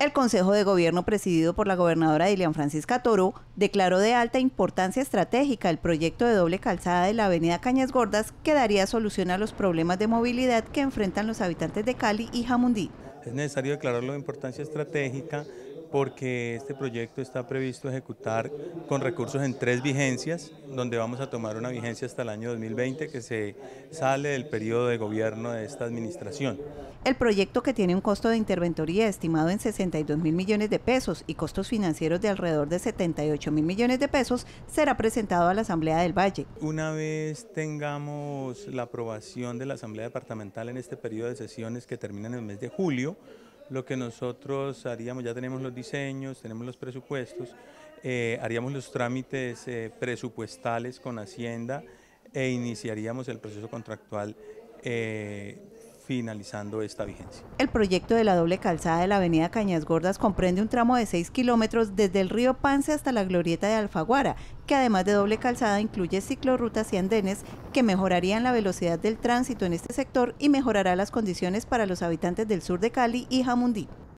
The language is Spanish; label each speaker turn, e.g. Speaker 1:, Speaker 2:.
Speaker 1: El Consejo de Gobierno, presidido por la gobernadora Dilian Francisca Toro, declaró de alta importancia estratégica el proyecto de doble calzada de la avenida Cañas Gordas que daría solución a los problemas de movilidad que enfrentan los habitantes de Cali y Jamundí.
Speaker 2: Es necesario declararlo de importancia estratégica porque este proyecto está previsto ejecutar con recursos en tres vigencias, donde vamos a tomar una vigencia hasta el año 2020 que se sale del periodo de gobierno de esta administración.
Speaker 1: El proyecto que tiene un costo de interventoría estimado en 62 mil millones de pesos y costos financieros de alrededor de 78 mil millones de pesos será presentado a la Asamblea del Valle.
Speaker 2: Una vez tengamos la aprobación de la Asamblea Departamental en este periodo de sesiones que termina en el mes de julio, lo que nosotros haríamos, ya tenemos los diseños, tenemos los presupuestos, eh, haríamos los trámites eh, presupuestales con Hacienda e iniciaríamos el proceso contractual eh, finalizando esta vigencia.
Speaker 1: El proyecto de la doble calzada de la avenida Cañas Gordas comprende un tramo de 6 kilómetros desde el río Pance hasta la glorieta de Alfaguara, que además de doble calzada incluye ciclorrutas y andenes que mejorarían la velocidad del tránsito en este sector y mejorará las condiciones para los habitantes del sur de Cali y Jamundí.